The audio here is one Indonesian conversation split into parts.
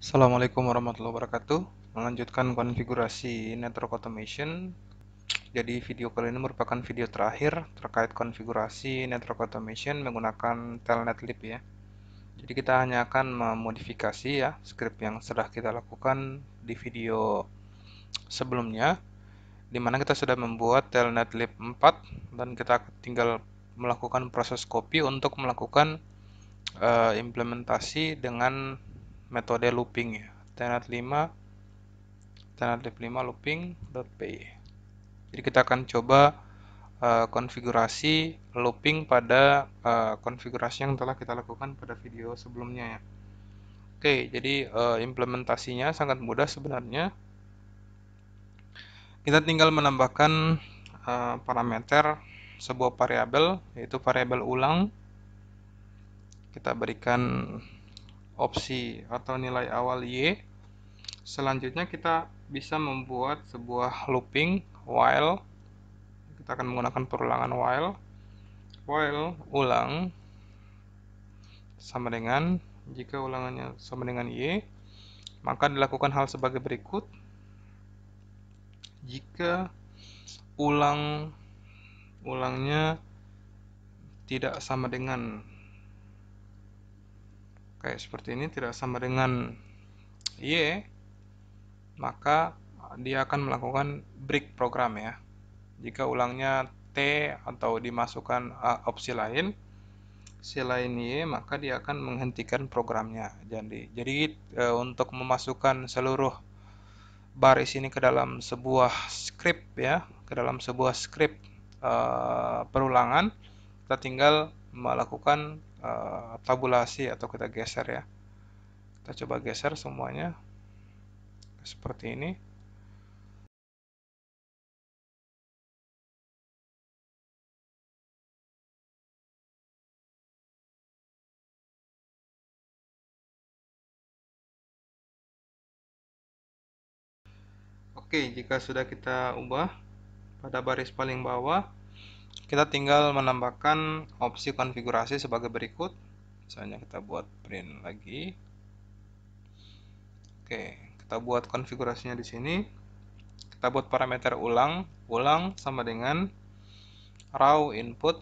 Assalamualaikum warahmatullahi wabarakatuh. Melanjutkan konfigurasi network automation. Jadi video kali ini merupakan video terakhir terkait konfigurasi network automation menggunakan telnet lib ya. Jadi kita hanya akan memodifikasi ya script yang sudah kita lakukan di video sebelumnya di mana kita sudah membuat telnet lib 4 dan kita tinggal melakukan proses copy untuk melakukan uh, implementasi dengan metode looping ya. Telnet 5 telnet lib 5 looping.py jadi kita akan coba uh, konfigurasi looping pada uh, konfigurasi yang telah kita lakukan pada video sebelumnya ya. Oke jadi uh, implementasinya sangat mudah sebenarnya. Kita tinggal menambahkan uh, parameter sebuah variabel yaitu variabel ulang. Kita berikan opsi atau nilai awal y. Selanjutnya kita bisa membuat sebuah looping while. Kita akan menggunakan perulangan while. While ulang sama dengan jika ulangannya sama dengan y, maka dilakukan hal sebagai berikut. Jika ulang ulangnya tidak sama dengan kayak seperti ini tidak sama dengan Y maka dia akan melakukan break program ya. Jika ulangnya T atau dimasukkan opsi lain selain Y maka dia akan menghentikan programnya. Jadi jadi e, untuk memasukkan seluruh baris ini ke dalam sebuah script ya ke dalam sebuah script e, perulangan kita tinggal melakukan uh, tabulasi atau kita geser ya. Kita coba geser semuanya seperti ini. Oke, jika sudah kita ubah pada baris paling bawah, kita tinggal menambahkan opsi konfigurasi sebagai berikut. Misalnya kita buat print lagi. Oke kita buat konfigurasinya di sini. Kita buat parameter ulang ulang sama dengan raw input.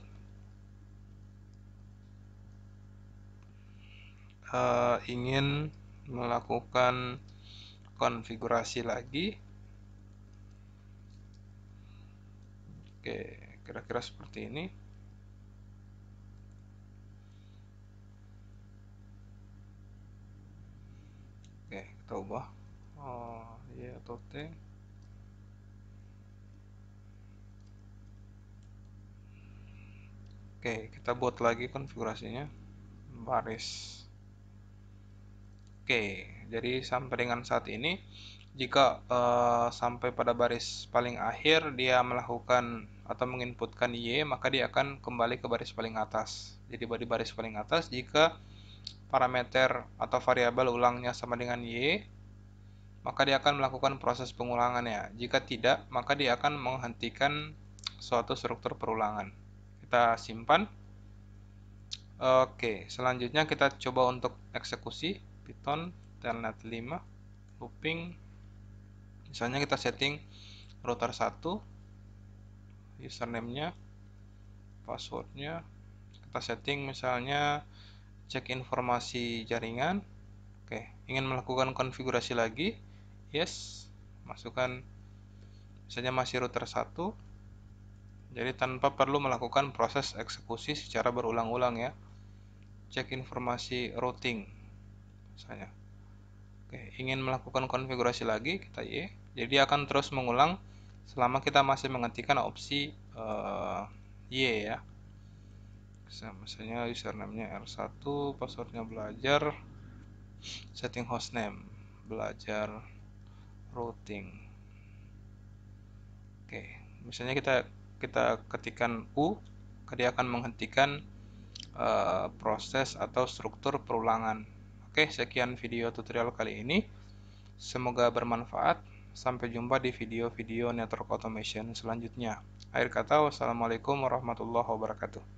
Uh, ingin melakukan konfigurasi lagi. Oke kira-kira seperti ini. Oke kita ubah. Oh, y atau t oke kita buat lagi konfigurasinya. Baris. Oke jadi sampai dengan saat ini jika uh, sampai pada baris paling akhir dia melakukan atau menginputkan Y, maka dia akan kembali ke baris paling atas. Jadi di baris paling atas jika parameter atau variabel ulangnya sama dengan Y, maka dia akan melakukan proses pengulangan ya. Jika tidak, maka dia akan menghentikan suatu struktur perulangan. Kita simpan. Oke, selanjutnya kita coba untuk eksekusi Python telnet 5 looping. Misalnya kita setting router 1 username-nya passwordnya kita setting misalnya cek informasi jaringan. Oke ingin melakukan konfigurasi lagi? Yes masukkan. Misalnya masih router 1 jadi tanpa perlu melakukan proses eksekusi secara berulang-ulang ya. Cek informasi routing misalnya. Oke ingin melakukan konfigurasi lagi? Kita y. Jadi akan terus mengulang selama kita masih menghentikan opsi uh, Y ya. Misalnya username-nya R1 passwordnya belajar setting hostname belajar routing. Oke misalnya kita kita ketikkan U dia akan menghentikan uh, proses atau struktur perulangan. Oke sekian video tutorial kali ini. Semoga bermanfaat Sampai jumpa di video-video network automation selanjutnya. Akhir kata, wassalamualaikum warahmatullahi wabarakatuh.